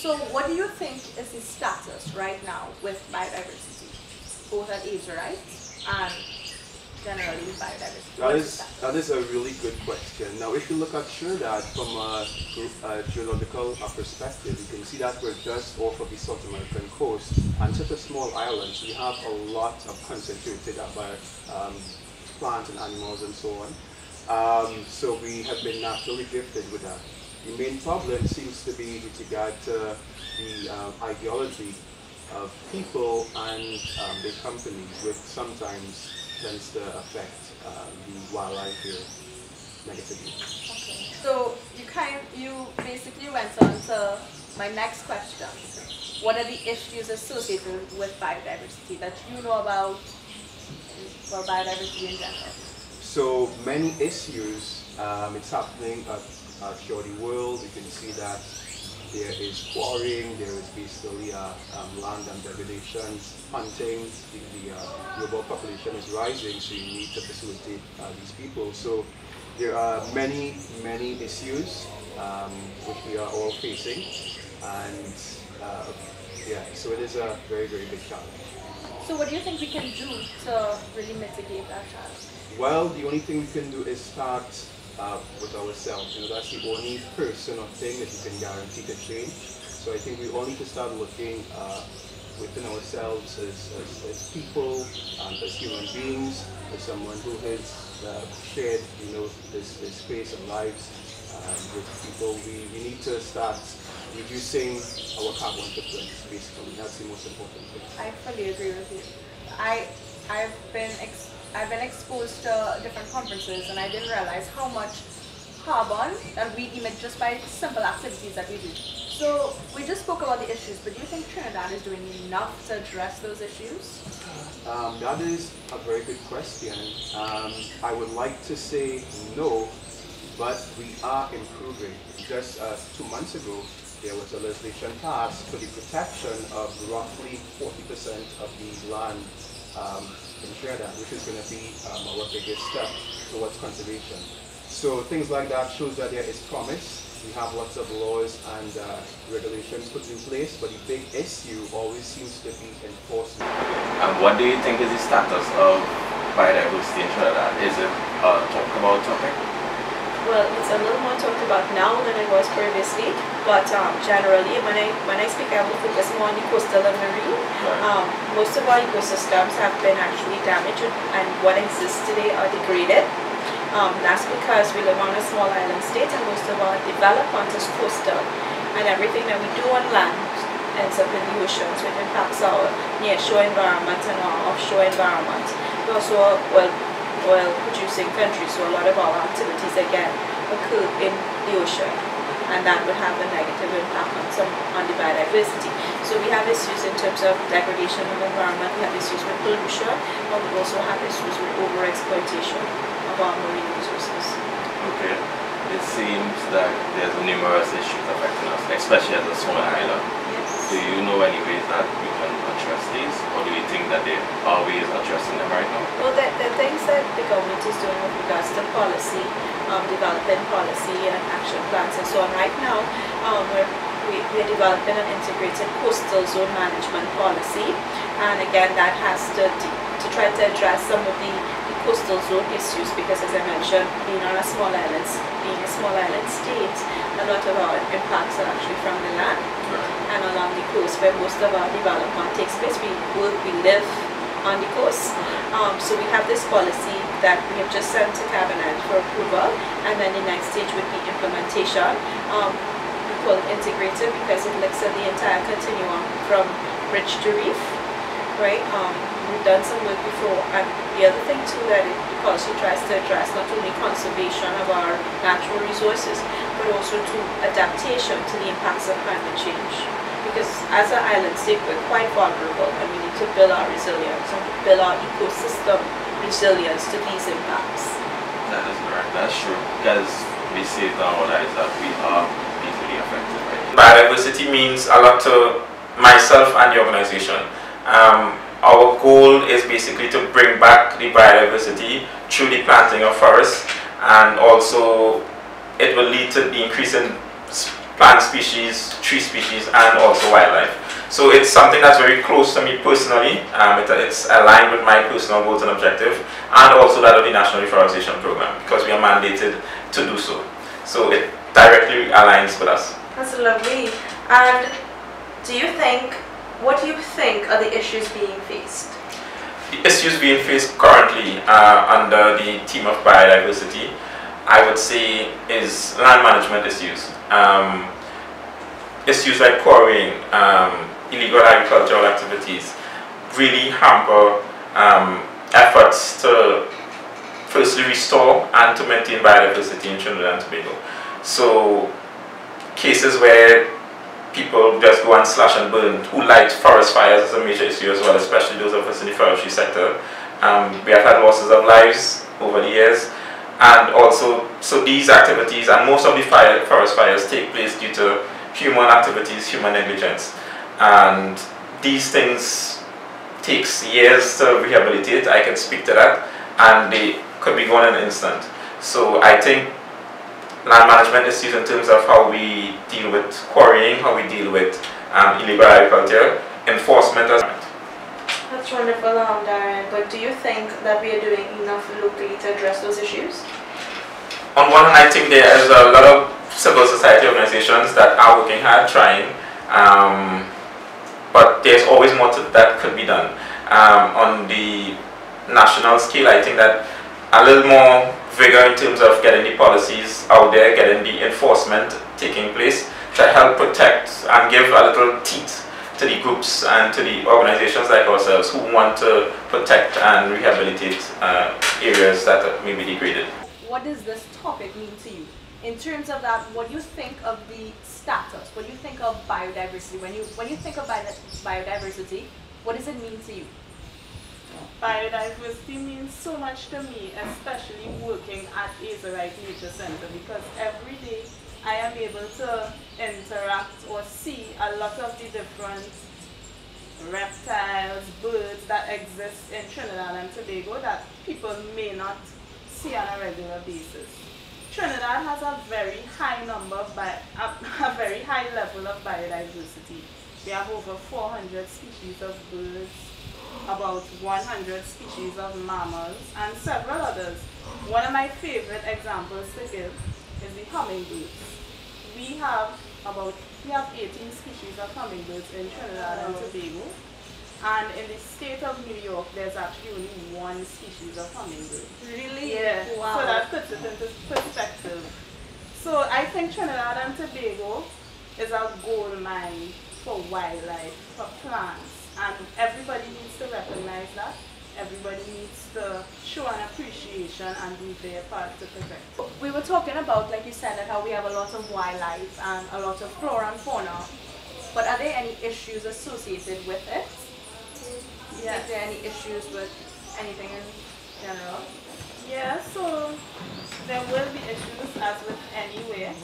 So what do you think is the status right now with biodiversity, both at Asa Wright and generally biodiversity? That is, that is a really good question. Now, if you look at Trinidad from a, a geological perspective, you can see that we're just off of the South American coast, and such a small island, so we have a lot of concentrated um, plants and animals and so on. Um, so we have been naturally gifted with that. The main problem seems to be with regard to the um, ideology of people and um, the companies, which sometimes tends to affect um, the wildlife here negatively. Okay. So you kind, you basically went on to my next question. What are the issues associated with biodiversity that you know about, well, biodiversity in general? So many issues. Um, it's happening at uh, the world. You can see that there is quarrying, there is basically uh, um, land and degradation, hunting, the, the uh, global population is rising, so you need to facilitate uh, these people. So there are many, many issues um, which we are all facing, and uh, yeah, so it is a very, very big challenge. So what do you think we can do to really mitigate that challenge? Well, the only thing we can do is start uh, with ourselves. You know, that's the only person or thing that you can guarantee to change. So I think we all need to start looking uh, within ourselves as, as, as people, and as human beings, as someone who has uh, shared, you know, this, this space of lives um, with people. We, we need to start reducing our carbon footprint, basically. That's the most important thing. I fully agree with you. I, I've been I've been exposed to different conferences and I didn't realize how much carbon that we emit just by simple activities that we do. So we just spoke about the issues, but do you think Trinidad is doing enough to address those issues? Um, that is a very good question. Um, I would like to say no, but we are improving. Just uh, two months ago, there was a legislation passed for the protection of roughly 40% of the land um, in Trinidad, which is going to be um, our biggest step towards conservation. So things like that shows that there is promise. We have lots of laws and uh, regulations put in place, but the big issue always seems to be enforcement. And what do you think is the status of biodiversity in Trinidad? Is it a about topic? Well, it's a little more talked about now than it was previously, but um, generally, when I when I speak, I will focus more on the coastal and marine. Um, most of our ecosystems have been actually damaged, and what exists today are degraded. Um, that's because we live on a small island state, and most of our development is coastal, and everything that we do on land ends up in the oceans, which impacts our nearshore environment and our offshore environment. We also, well, oil producing countries, so a lot of our activities again occur in the ocean and that would have a negative impact on some on the biodiversity. So we have issues in terms of degradation of environment, we have issues with pollution, but we also have issues with overexploitation of our marine resources. Okay. It seems that there's numerous issues affecting us, especially as a small island. Do you know any ways that we can address these, or do you think that there are ways addressing them right now? Well, the, the things that the government is doing with regards to policy, um, developing policy and action plans and so on. Right now, um, we're, we, we're developing an integrated coastal zone management policy, and again, that has to to try to address some of the coastal zone issues because, as I mentioned, being on a small island, being a small island state, a lot of our impacts are actually from the land and along the coast where most of our development takes place. We work, we live on the coast. Um, so we have this policy that we have just sent to Cabinet for approval and then the next stage would be implementation. Um, we call it integrated because it looks at the entire continuum from ridge to reef, right? Um, we've done some work before and the other thing too that it, the policy tries to address not only conservation of our natural resources but also to adaptation to the impacts of climate change because as an island state we're quite vulnerable and we need to build our resilience and build our ecosystem resilience to these impacts. That is correct, that's true because we see nowadays that we are easily affected by it. Biodiversity means a lot to myself and the organization. Um, our goal is basically to bring back the biodiversity through the planting of forests and also it will lead to the increase in plant species, tree species, and also wildlife. So it's something that's very close to me personally. Um, it, it's aligned with my personal goals and objective, and also that of the National Reforestation Program, because we are mandated to do so. So it directly aligns with us. That's lovely. And do you think, what do you think are the issues being faced? The issues being faced currently uh, under the team of biodiversity, I would say, is land management issues. Um, issues like quarrying, um, illegal agricultural activities, really hamper um, efforts to firstly restore and to maintain biodiversity in Trinidad and Tobago. So cases where people just go and slash and burn. Who light forest fires is a major issue as well, especially those of us in the forestry sector. Um, we have had losses of lives over the years. And also, so these activities and most of the fire, forest fires take place due to human activities, human negligence. And these things takes years to rehabilitate, I can speak to that, and they could be gone in an instant. So I think land management issues in terms of how we deal with quarrying, how we deal with um, illegal agriculture, enforcement as That's wonderful, um, Darren. But do you think that we are doing enough locally to address those issues? On one hand, I think there is a lot of civil society organizations that are working hard, trying, um, but there's always more to, that could be done. Um, on the national scale, I think that a little more vigor in terms of getting the policies out there, getting the enforcement taking place to help protect and give a little teeth to the groups and to the organizations like ourselves who want to protect and rehabilitate uh, areas that may be degraded. What does this topic mean to you? In terms of that, what do you think of the status? What you think of biodiversity? When you when you think of biodiversity, what does it mean to you? Biodiversity means so much to me, especially working at Asa Wright Nature Center because every day I am able to interact or see a lot of the different reptiles, birds that exist in Trinidad and Tobago that people may not see on a regular basis. Trinidad has a very high number of, a, a very high level of biodiversity. We have over 400 species of birds, about 100 species of mammals and several others. One of my favorite examples to give is the hummingbirds. We have about we have 18 species of hummingbirds in Trinidad and Tobago. And in the state of New York, there's actually only one species of hummingbird. Really? Yeah. Wow. So that puts it into perspective. So I think Trinidad and Tobago is a gold mine for wildlife, for plants and everybody needs to recognize that. Everybody needs to show an appreciation and do their part to protect. We were talking about, like you said, that how we have a lot of wildlife and a lot of flora and fauna. But are there any issues associated with it? Yeah. Is there any issues with anything in general? Yeah, so there will be issues as with anywhere.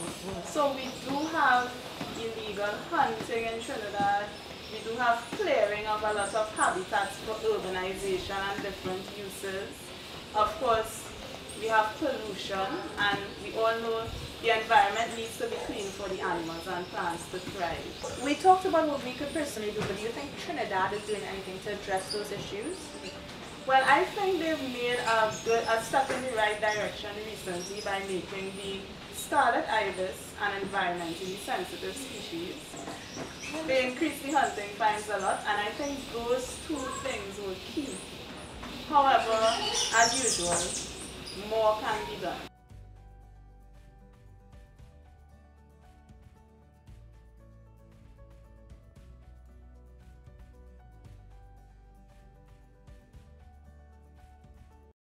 So we do have illegal hunting in Trinidad, we do have clearing of a lot of habitats for urbanization and different uses. Of course, we have pollution and we all know the environment needs to be clean for the animals and plants to thrive. We talked about what we could personally do, but do you think Trinidad is doing anything to address those issues? Well, I think they've made a, good, a step in the right direction recently by making the scarlet ibis an environmentally sensitive species. They increase the hunting fines a lot, and I think those two things will keep. However, as usual, more can be done.